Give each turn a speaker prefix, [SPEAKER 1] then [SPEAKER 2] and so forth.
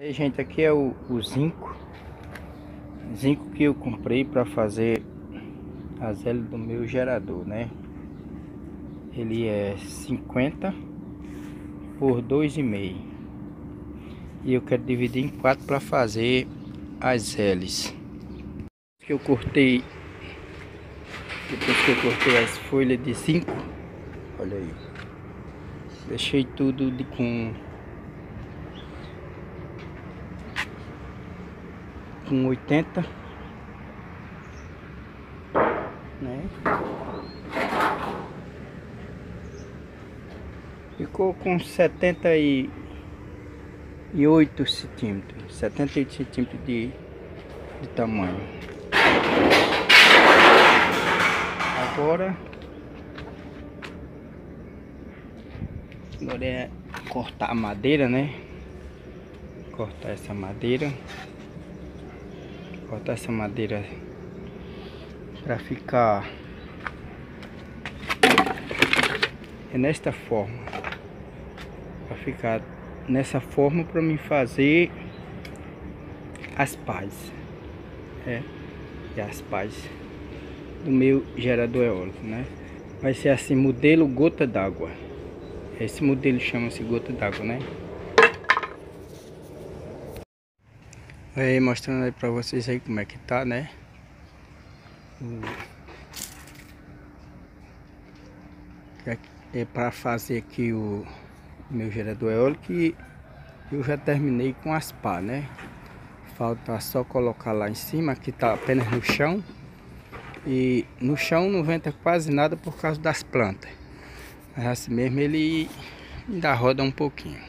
[SPEAKER 1] Aí, gente, aqui é o, o zinco. Zinco que eu comprei para fazer as L do meu gerador, né? Ele é 50 por 2,5. E eu quero dividir em quatro para fazer as L's. Que eu cortei depois que eu cortei as folhas de 5, olha aí. Deixei tudo de com com 80 né? Ficou com 78 centímetros, 78 centímetros de, de tamanho. Agora, agora é cortar a madeira, né? Cortar essa madeira cortar essa madeira para ficar é nesta forma. Para ficar nessa forma para me fazer as pás é e as pás do meu gerador eólico né? Vai ser assim modelo gota d'água. Esse modelo chama-se gota d'água né Aí mostrando aí pra vocês aí como é que tá, né? É para fazer aqui o meu gerador eólico eu já terminei com as pá, né? Falta só colocar lá em cima, que tá apenas no chão. E no chão não venta quase nada por causa das plantas. Mas assim mesmo ele ainda roda um pouquinho.